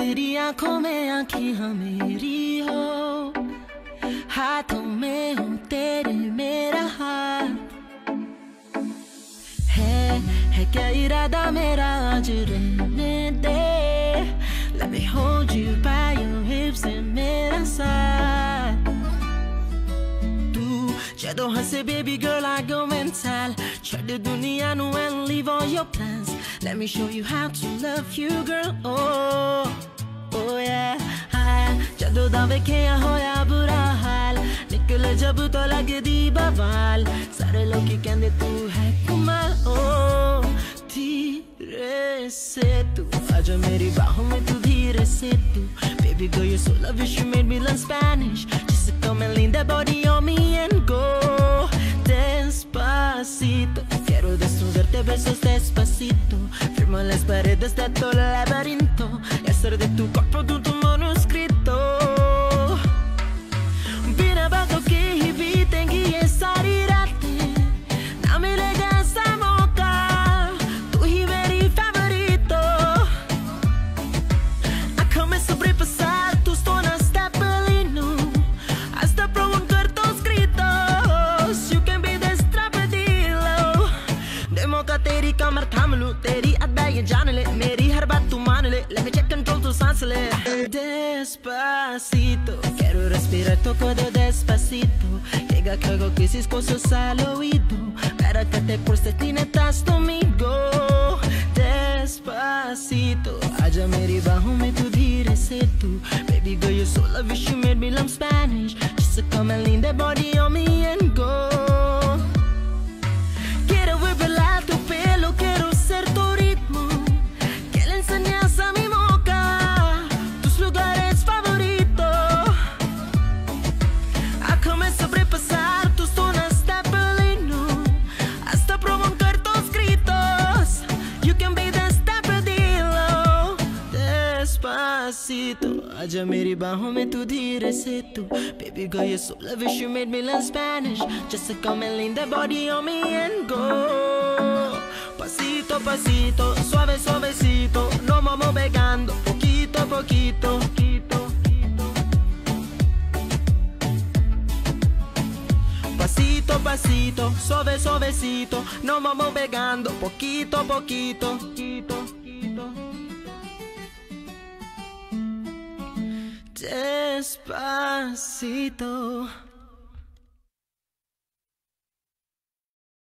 आँखों में आंखियाँ हमेरी हो। हाथों में हो तेरे मेरा हाथ। है है क्या इरादा मेरा आज रहने दे? Let you by Shadow hustle, baby girl, I go and tell Try the dunia nu and leave all your plans. Let me show you how to love you, girl. Oh, oh yeah. जादू ho ya bura hal hall jab to lag di bawal Sare सारे ki कहते tu hai kumal, oh धीरे se tu आजा meri बाहों mein tu dheere se tu Baby girl you're so lavish you made me learn Spanish. Just come and lean that body on me and go Despacito. Quiero desnudarte besos despacito. Firmo las paredes de todo laberinto. Y hacer de tu cuerpo tu, tu Let me check control to sunset Despacito. Quiero respirar toco de despacito. Llega que cargo crisis con sus al oído Cáracate por estás domingo Despacito. Aja meri bahon mein tu dheere se tu Baby girl you so love wish you made me learn Spanish. Just to come and lean that body on me and You can be the stabradillo Despacito. Aja meri baahon me tu dheere se tu. Baby girl, you're so lavish You made me learn Spanish. Just to come and lean that body on me and go. Pasito, pasito Suave, suavecito. No vamos pegando Poquito, poquito. Pasito pasito, suave suavecito Nos vamos pegando poquito poquito poquito, poquito. Despacito